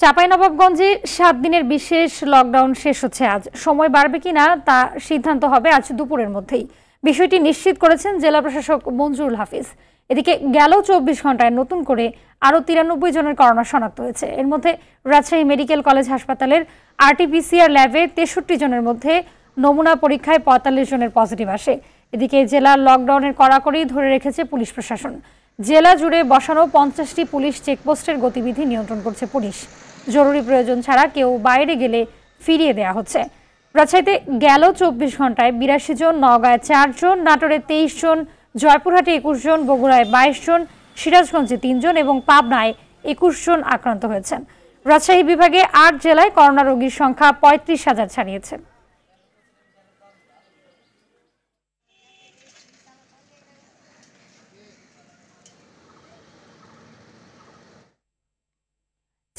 চাঁপাইনবাবগঞ্জে সাত দিনের বিশেষ লকডাউন শেষ হচ্ছে আজ। সময় বাড়বে কিনা তা সিদ্ধান্ত হবে আজ দুপুরের মধ্যেই। বিষয়টি নিশ্চিত করেছেন জেলা প্রশাসক মঞ্জুরুল হাফিজ। এদিকে গেল চব্বিশ ঘন্টায় নতুন করে আরও তিরানব্বই জনের করোনা শনাক্ত হয়েছে। এর মধ্যে রাজশাহী মেডিকেল কলেজ হাসপাতালের আরটিপিসিআর ল্যাবে তেষট্টি জনের মধ্যে নমুনা পরীক্ষায় পঁয়তাল্লিশ জনের পজিটিভ আসে। এদিকে জেলার লকডাউনের কড়াকড়ি ধরে রেখেছে পুলিশ প্রশাসন। জেলা জুড়ে বসানো পঞ্চাশটি পুলিশ চেকপোস্টের গতিবিধি নিয়ন্ত্রণ করছে পুলিশ। জরুরি প্রয়োজন ছাড়া কেউ বাইরে গেলে ফিরিয়ে দেয়া হচ্ছে। রাজশাহীতে গেল চব্বিশ ঘন্টায় বিরাশি জন, নওগাঁয় চারজন নাটোরে তেইশ জন, জয়পুরহাটে একুশ জন, বগুড়ায় বাইশ জন, সিরাজগঞ্জে তিনজন এবং পাবনায় একুশ জন আক্রান্ত হয়েছেন। রাজশাহী বিভাগে আট জেলায় করোনা রোগীর সংখ্যা পঁয়ত্রিশ হাজার ছাড়িয়েছে।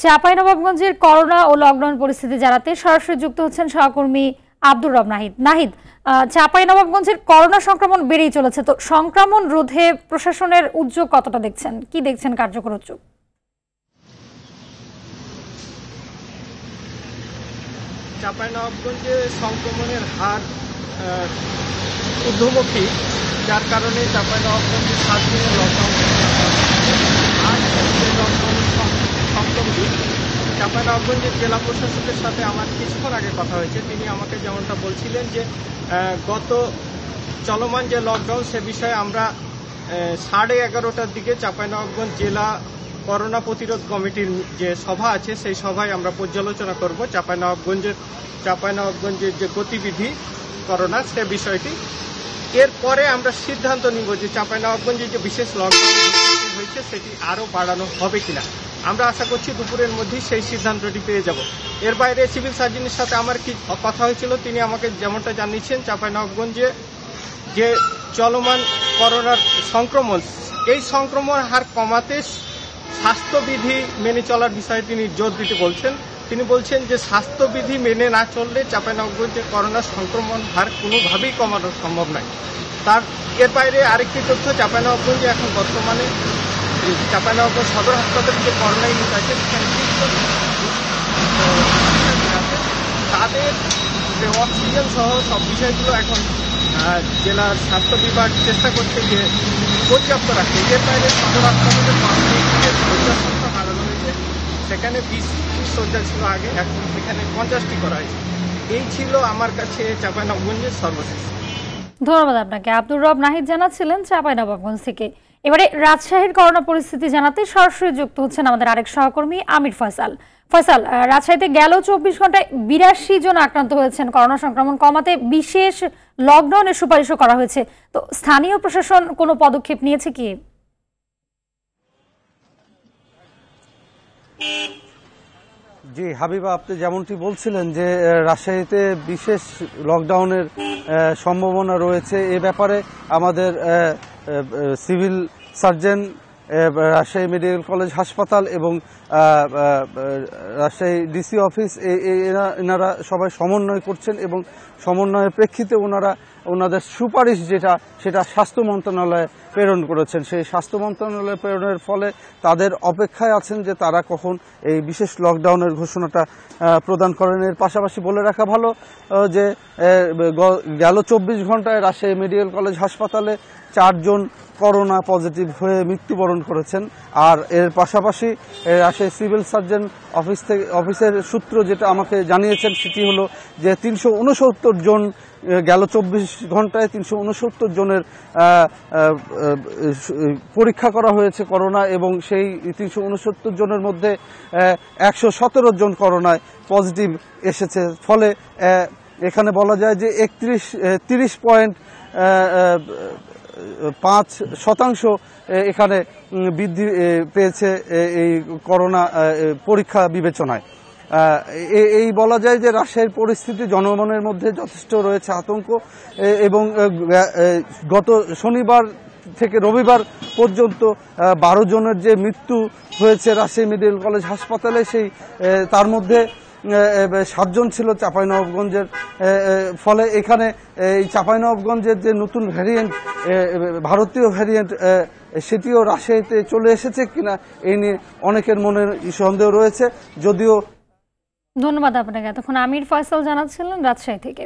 চাঁপাইনবাবগঞ্জের করোনা ও লকডাউন পরিস্থিতি জানাতে সরাসরি যুক্ত হচ্ছেন সহকর্মী আব্দুর রব নাহিদ। নাহিদ চাঁপাইনবাবগঞ্জের করোনা সংক্রমণ বেড়েই চলেছে, তো সংক্রমণ রোধে প্রশাসনের উদ্যোগ কতটা দেখছেন? কি দেখছেন কার্যকর উদ্যোগ? চাঁপাইনবাবগঞ্জে সংক্রমণের হার ঊর্ধ্বমুখী, যার কারণে চাঁপাইনবাবগঞ্জে সাত দিনের লকডাউন লকডাউন সপ্তম দিন চাঁপাইনবাবগঞ্জের জেলা প্রশাসকের সাথে আমার কিছুক্ষণ আগে কথা হয়েছে। তিনি আমাকে যেমনটা বলছিলেন যে গত চলমান যে লকডাউন সে বিষয়ে আমরা সাড়ে এগারোটার দিকে চাঁপাইনবাবগঞ্জ জেলা করোনা প্রতিরোধ কমিটির যে সভা আছে, সেই সভায় আমরা পর্যালোচনা করব। চাঁপাইনবাবগঞ্জের চাঁপাইনবাবগঞ্জের যে গতিবিধি করোনা, সে বিষয়টি এরপরে আমরা সিদ্ধান্ত নিব যে চাঁপাইনবাবগঞ্জে যে বিশেষ লকডাউন হয়েছে, সেটি আরও বাড়ানো হবে কিনা। আমরা আশা করছি দুপুরের মধ্যেই সেই সিদ্ধান্তটি পেয়ে যাব। এর বাইরে সিভিল সার্জনের সাথে আমার কি কথা হয়েছিল, তিনি আমাকে যেমনটা জানিয়েছেন, চাঁপাইনবাবগঞ্জে যে চলমান করোনার সংক্রমণ, এই সংক্রমণ হার কমাতে স্বাস্থ্যবিধি মেনে চলার বিষয়ে তিনি জোর দিতে বলছেন। তিনি বলছেন যে স্বাস্থ্যবিধি মেনে না চললে চাঁপাইনবাবগঞ্জে করোনা সংক্রমণ হার কোনোভাবেই কমানো সম্ভব নয়। তার, এর বাইরে আরেকটি তথ্য, চাঁপাইনবাবগঞ্জে এখন বর্তমানে চাঁপাইনবাবগঞ্জ সদর হাসপাতালে যে করোনা ইউনিট আছে তাদের যে অক্সিজেন সহ সব বিষয়গুলো এখন জেলার স্বাস্থ্য বিভাগ চেষ্টা করছে যে পর্যাপ্ত রাখতে। এর বাইরে সদর হাসপাতালে শয্যার সংখ্যা বাড়ানো হয়েছে সেখানে বিশ শয্যা ছিল আগে, এখন সেখানে পঞ্চাশটি করা হয়েছে। এই ছিল আমার কাছে চাঁপাইনবাবগঞ্জের সর্বশেষ। ধন্যবাদ আপনাকে। আব্দুর রব নাহিদ জানাচ্ছিলেন চাঁপাইনবাবগঞ্জ থেকে। এবারে রাজশাহীর করোনা পরিস্থিতি জানাতে সরাসরি যুক্ত হচ্ছেন আমাদের আরেক সহকর্মী আমির ফয়সাল। ফয়সাল রাজশাহীতে গেল চব্বিশ ঘন্টায় বিরাশি জন আক্রান্ত হয়েছেন। করোনা সংক্রমণ কমাতে বিশেষ লকডাউনের সুপারিশও করা হয়েছে। তো স্থানীয় প্রশাসন কোনো পদক্ষেপ নিয়েছে কি? জি, হাবিবা, আপনি যেমনটি বলছিলেন যে রাজশাহীতে বিশেষ লকডাউনের সম্ভাবনা রয়েছে। এ ব্যাপারে আমাদের civil surgeon Rajshahi medical college হাসপাতাল এবং রাজশাহী ডিসি অফিস এনারা সবাই সমন্বয় করছেন এবং সমন্বয়ের প্রেক্ষিতে ওনারা ওনাদের সুপারিশ যেটা, সেটা স্বাস্থ্য মন্ত্রণালয়ে প্রেরণ করেছেন। সেই স্বাস্থ্য মন্ত্রণালয়ে প্রেরণের ফলে তাদের অপেক্ষায় আছেন যে তারা কখন এই বিশেষ লকডাউনের ঘোষণাটা প্রদান করেন। এর পাশাপাশি বলে রাখা ভালো যে গেল চব্বিশ ঘন্টায় রাজশাহী মেডিকেল কলেজ হাসপাতালে চারজন করোনা পজিটিভ হয়ে মৃত্যুবরণ করেছেন। আর এর পাশাপাশি রাজশাহী সিভিল সার্জন অফিস থেকে, অফিসের সূত্র যেটা আমাকে জানিয়েছেন, সেটি হলো যে তিনশো উনসত্তর জন গেল চব্বিশ ঘন্টায় তিনশো উনসত্তর জনের পরীক্ষা করা হয়েছে করোনা এবং সেই তিনশো উনসত্তর জনের মধ্যে একশো সতেরো জন করোনায় পজিটিভ এসেছে। ফলে এখানে বলা যায় যে একত্রিশ তিরিশ পয়েন্ট পাঁচ শতাংশ এখানে বৃদ্ধি পেয়েছে এই করোনা পরীক্ষা বিবেচনায়। এই বলা যায় যে রাজশাহীর পরিস্থিতি জনগণের মধ্যে যথেষ্ট রয়েছে আতঙ্ক এবং গত শনিবার থেকে রবিবার পর্যন্ত বারো জনের যে মৃত্যু হয়েছে রাজশাহী মেডিকেল কলেজ হাসপাতালে, সেই তার মধ্যে সাতজন ছিল চাঁপাইনবাবগঞ্জের ফলে এখানে এই চাঁপাইনবাবগঞ্জের যে নতুন ভ্যারিয়েন্ট ভারতীয় ভ্যারিয়েন্ট সেটিও রাজশাহীতে চলে এসেছে কিনা এই নিয়ে অনেকের মনে সন্দেহ রয়েছে, যদিও ধন্যবাদ আপনাকে। এতক্ষণ আমির ফয়সাল জানাচ্ছিলেন রাজশাহী থেকে।